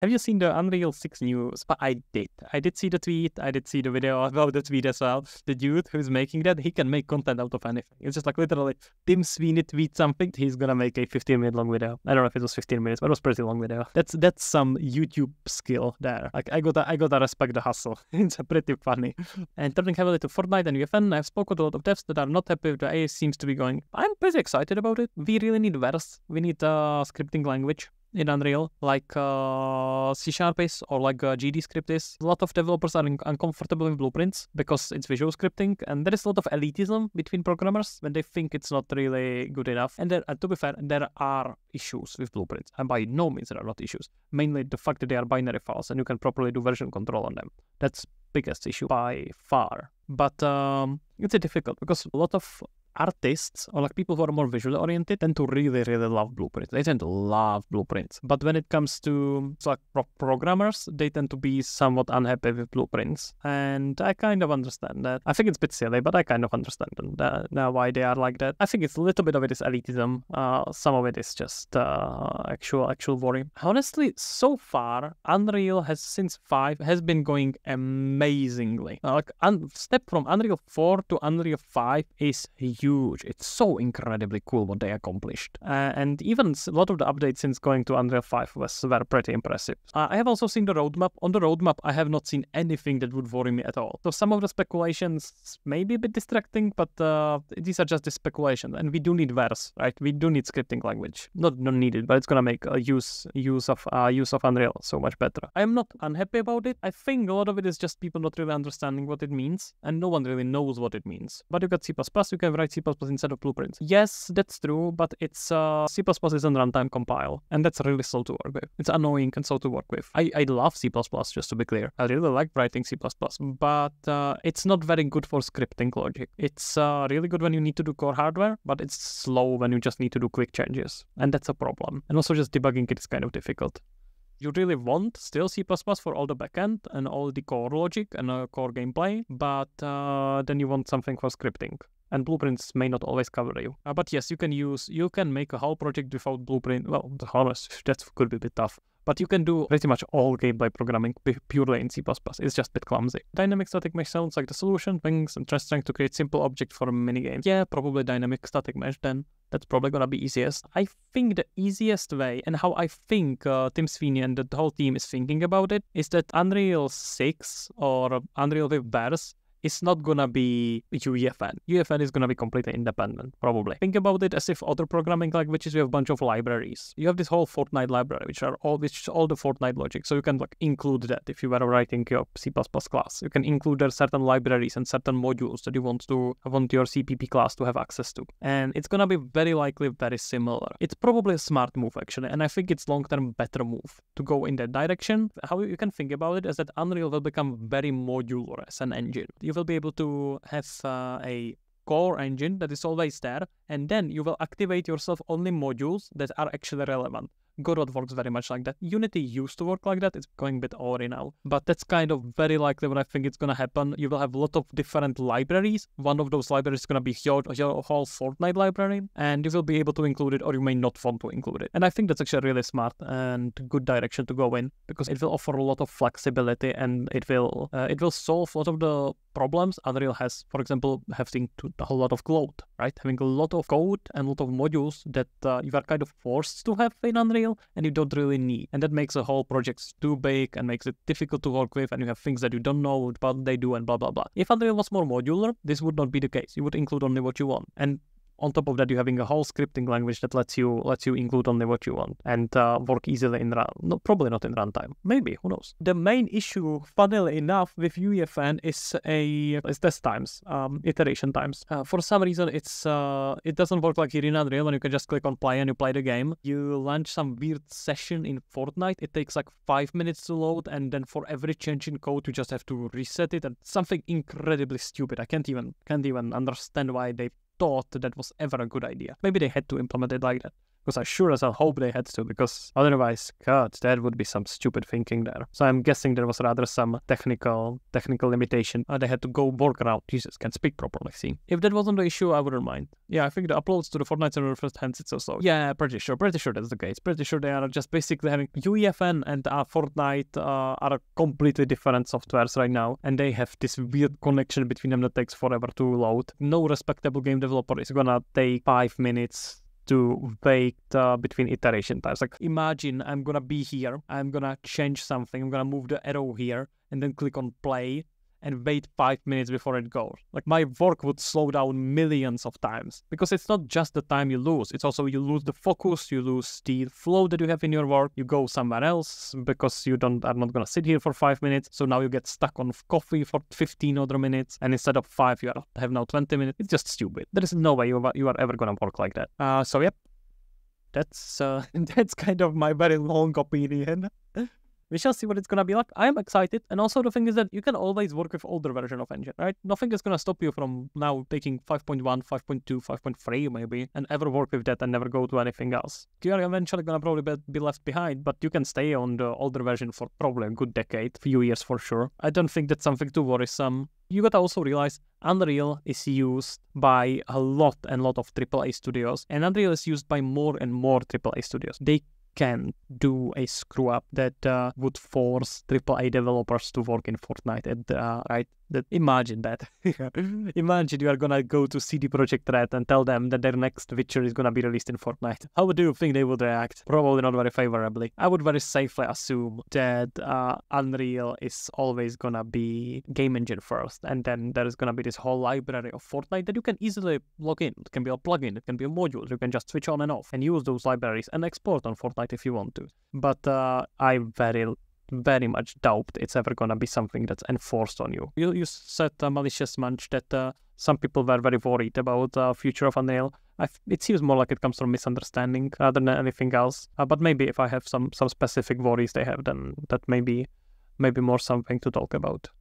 Have you seen the Unreal 6 news? I did. I did see the tweet. I did see the video about the tweet as well. The dude who's making that, he can make content out of anything. It's just like literally Tim Sweeney tweets something, he's gonna make a 15 minute long video. I don't know if it was 15 minutes, but it was pretty long video. That's that's some YouTube skill there. Like I gotta I gotta respect the hustle. it's pretty funny. And turning heavily to Fortnite and UEFN, I've spoken to a lot of devs that are not happy with the AI seems to be going. I'm pretty excited about it. We really need verse. We need a scripting language in Unreal, like uh, C Sharp is or like uh, GD script is. A lot of developers are uncomfortable with blueprints because it's visual scripting, and there is a lot of elitism between programmers when they think it's not really good enough. And, there, and to be fair, there are issues with blueprints, and by no means there are not issues. Mainly the fact that they are binary files and you can properly do version control on them. That's biggest issue by far. But um, it's difficult because a lot of artists or like people who are more visually oriented tend to really really love blueprints. They tend to love blueprints. But when it comes to like pro- programmers they tend to be somewhat unhappy with blueprints. And i kind of understand that. I think it's a bit silly but i kind of understand that, now why they are like that. I think it's a little bit of it is elitism. Uh, some of it is just uh, actual actual worry honestly so far unreal has since 5 has been going amazingly. Like un- step from unreal 4 to unreal 5 is huge huge. It's so incredibly cool what they accomplished. Uh, and even a lot of the updates since going to Unreal 5 was were pretty impressive. Uh, I have also seen the roadmap. On the roadmap, I have not seen anything that would worry me at all. So some of the speculations may be a bit distracting, but uh, these are just the speculations. And we do need verse, right? We do need scripting language. Not not needed, but it's gonna make uh, use use of uh, use of Unreal so much better. I am not unhappy about it. I think a lot of it is just people not really understanding what it means, and no one really knows what it means. But you got C++, you can write C++ instead of blueprints. Yes, that's true, but it's uh, C++ is on runtime compile, and that's really slow to work with. It's annoying and slow to work with. I, I love C++, just to be clear. I really like writing C++, but uh, it's not very good for scripting logic. It's uh, really good when you need to do core hardware, but it's slow when you just need to do quick changes, and that's a problem. And also just debugging it is kind of difficult you really want still C++ for all the backend and all the core logic and uh, core gameplay, but uh, then you want something for scripting and blueprints may not always cover you. Uh, but yes, you can use, you can make a whole project without blueprint. Well, the honest, that could be a bit tough. But you can do pretty much all gameplay programming purely in C++. It's just a bit clumsy. Dynamic static mesh sounds like the solution. Things and just trying to create simple object for a minigame. Yeah, probably dynamic static mesh then. That's probably gonna be easiest. I think the easiest way and how I think uh, Tim Sweeney and the whole team is thinking about it is that Unreal 6 or Unreal with Verse it's not gonna be UEFN. UEFN is gonna be completely independent, probably. Think about it as if other programming languages you have a bunch of libraries. You have this whole Fortnite library, which are all which is all the Fortnite logic. So you can like include that if you were writing your C class. You can include there certain libraries and certain modules that you want to want your CPP class to have access to. And it's gonna be very likely very similar. It's probably a smart move actually, and I think it's long term better move to go in that direction. How you can think about it is that Unreal will become very modular as an engine you will be able to have uh, a core engine that is always there, and then you will activate yourself only modules that are actually relevant. Godot works very much like that. Unity used to work like that. It's going a bit already now. But that's kind of very likely what I think it's going to happen. You will have a lot of different libraries. One of those libraries is going to be your, your whole Fortnite library, and you will be able to include it or you may not want to include it. And I think that's actually really smart and good direction to go in because it will offer a lot of flexibility and it will uh, it will solve a lot of the problems Unreal has. For example, having to, a whole lot of code, right? Having a lot of code and a lot of modules that uh, you are kind of forced to have in Unreal and you don't really need. And that makes the whole project too big and makes it difficult to work with and you have things that you don't know what they do and blah blah blah. If Unreal was more modular, this would not be the case. You would include only what you want. And on top of that, you're having a whole scripting language that lets you lets you include only what you want and uh, work easily in run. No, probably not in runtime. Maybe who knows? The main issue, funnily enough, with UEFN is a is test times, um, iteration times. Uh, for some reason, it's uh, it doesn't work like here in Unreal when you can just click on play and you play the game. You launch some weird session in Fortnite. It takes like five minutes to load, and then for every change in code, you just have to reset it. And something incredibly stupid. I can't even can't even understand why they thought that was ever a good idea. Maybe they had to implement it like that because I sure as hell hope they had to, because otherwise, God, that would be some stupid thinking there. So I'm guessing there was rather some technical technical limitation. Uh, they had to go work around. Jesus, can speak properly. See, if that wasn't the issue, I wouldn't mind. Yeah, I think the uploads to the Fortnite server first hands it's so slow. Yeah, pretty sure, pretty sure that's the case. Pretty sure they are just basically having UEFN and uh, Fortnite uh, are completely different softwares right now, and they have this weird connection between them that takes forever to load. No respectable game developer is gonna take five minutes to wait uh, between iteration times. Like imagine I'm gonna be here, I'm gonna change something, I'm gonna move the arrow here, and then click on play, and wait five minutes before it goes. Like my work would slow down millions of times because it's not just the time you lose, it's also you lose the focus, you lose the flow that you have in your work, you go somewhere else because you don't are not gonna sit here for five minutes. So now you get stuck on coffee for 15 other minutes, and instead of five, you have now 20 minutes. It's just stupid. There is no way you are, you are ever gonna work like that. Uh, so yep, that's uh, that's kind of my very long opinion we shall see what it's gonna be like. I am excited, and also the thing is that you can always work with older version of engine, right? Nothing is gonna stop you from now taking 5.1, 5.2, 5.3 maybe, and ever work with that and never go to anything else. You are eventually gonna probably be left behind, but you can stay on the older version for probably a good decade, few years for sure. I don't think that's something too worrisome. You gotta also realize Unreal is used by a lot and lot of AAA studios, and Unreal is used by more and more AAA studios. They can do a screw up that uh, would force AAA developers to work in Fortnite. And, uh, right? That imagine that. imagine you are gonna go to CD Projekt Red and tell them that their next Witcher is gonna be released in Fortnite. How do you think they would react? Probably not very favorably. I would very safely assume that uh, Unreal is always gonna be game engine first, and then there is gonna be this whole library of Fortnite that you can easily log in. It can be a plugin, it can be a module. You can just switch on and off and use those libraries and export on Fortnite if you want to. But uh, I very very much doubt it's ever gonna be something that's enforced on you. You, you said uh, malicious munch that uh, some people were very worried about the uh, future of Unreal. it seems more like it comes from misunderstanding rather than anything else. Uh, but maybe if I have some some specific worries they have, then that may be maybe more something to talk about.